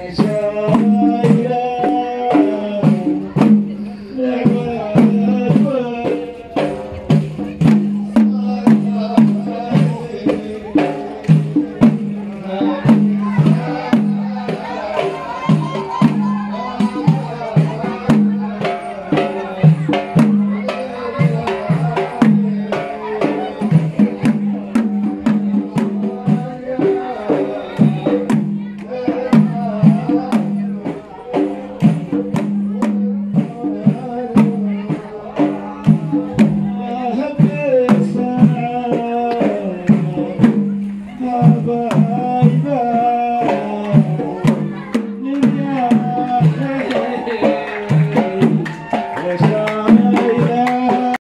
Amen. love.